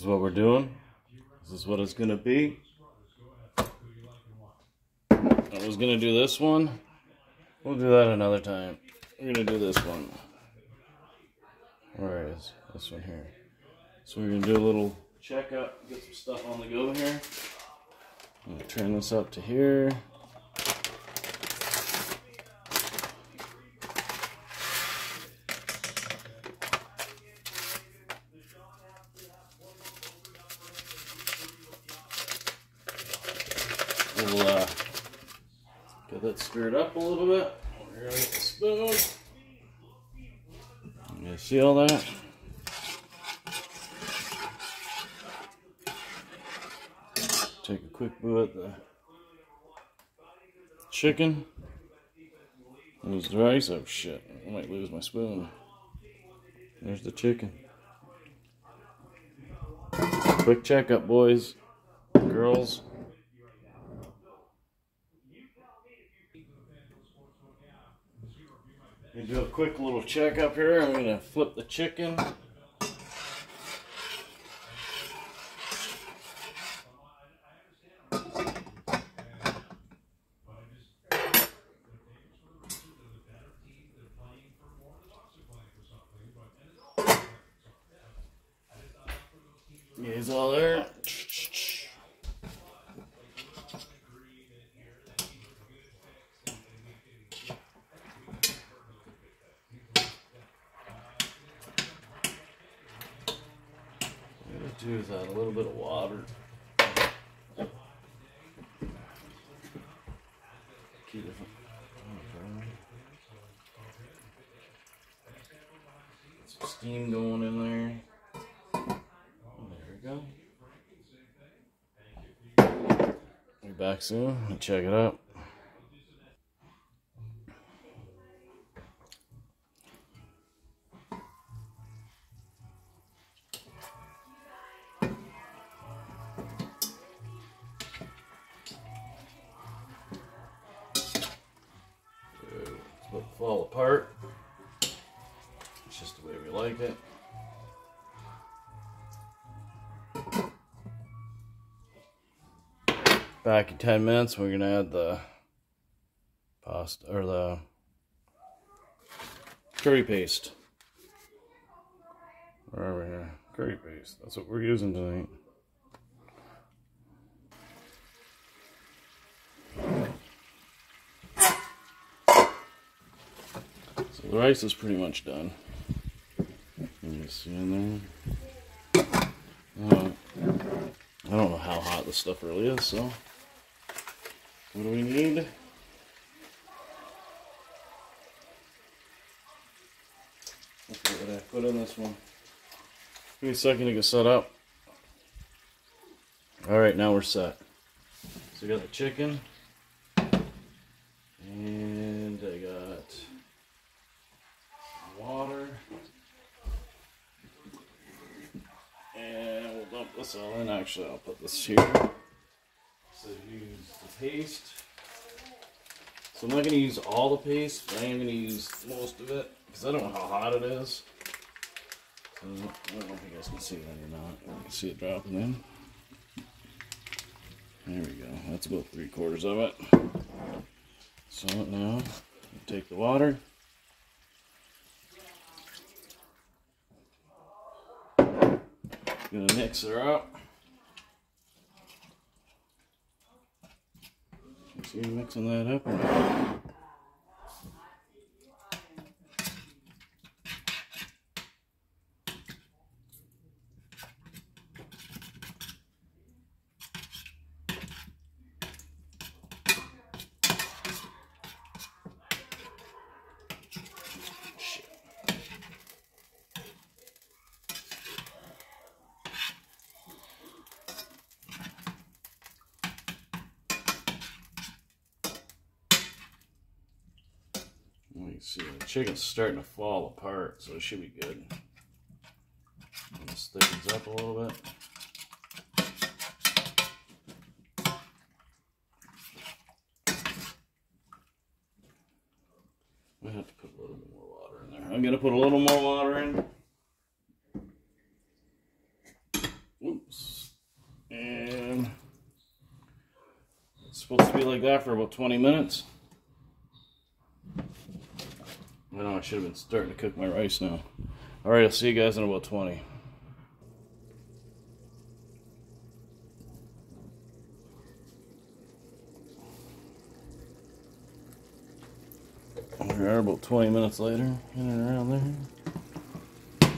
is what we're doing. This is what it's gonna be. I was gonna do this one. We'll do that another time. We're gonna do this one. Where is this one here? So we're gonna do a little checkup, get some stuff on the go here. I'm gonna turn this up to here. We'll uh, get that stirred up a little bit. Gonna the spoon. You see all that? Take a quick boo at the chicken. Lose the rice. Oh shit! I might lose my spoon. There's the chicken. Quick checkup, boys, girls. Do a quick little check up here. I'm gonna flip the chicken. Yeah, all there. Do is add a little bit of water. Keep it oh, some steam going in there. There we go. Be back soon and check it out. Apart. It's just the way we like it. Back in 10 minutes, we're going to add the pasta or the curry paste. Where we here? Curry paste. That's what we're using tonight. The rice is pretty much done. You see in there? Uh, I don't know how hot this stuff really is, so what do we need? Okay, what I put in this one? Give me a second to get set up. Alright, now we're set. So we got the chicken. And I got water. And dump this all in. Actually, I'll put this here. So use the paste. So I'm not going to use all the paste, but I am going to use most of it because I don't know how hot it is. So, I don't know if you guys can see that or not. You can see it dropping in. There we go. That's about three quarters of it. So now, take the water. Gonna mix her up. See you mixing that up. Let me see, the chicken's starting to fall apart, so it should be good. This thickens up a little bit. I have to put a little bit more water in there. I'm going to put a little more water in. Oops. And it's supposed to be like that for about 20 minutes. I know I should have been starting to cook my rice now. Alright, I'll see you guys in about 20. We are about 20 minutes later, in and around there.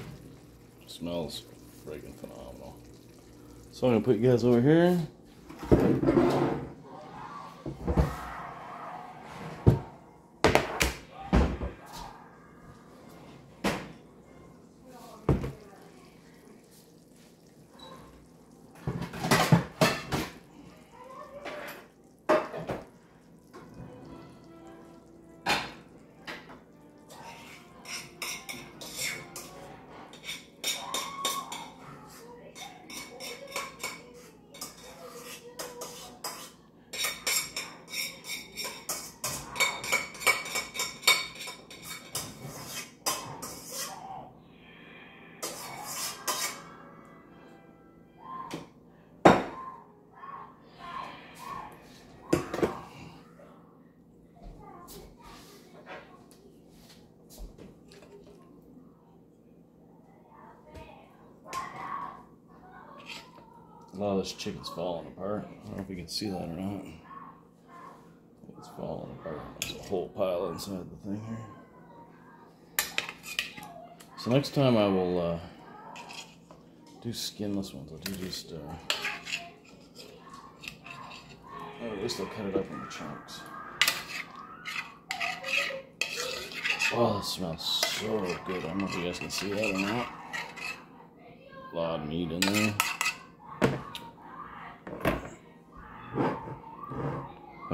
Smells freaking phenomenal. So I'm gonna put you guys over here. Lot of this chicken's falling apart. I don't know if you can see that or not. It's falling apart. There's a whole pile inside the thing here. So next time I will uh, do skinless ones. I'll do just, uh, oh, at least I'll cut it up into chunks. Oh, that smells so good. I don't know if you guys can see that or not. A lot of meat in there.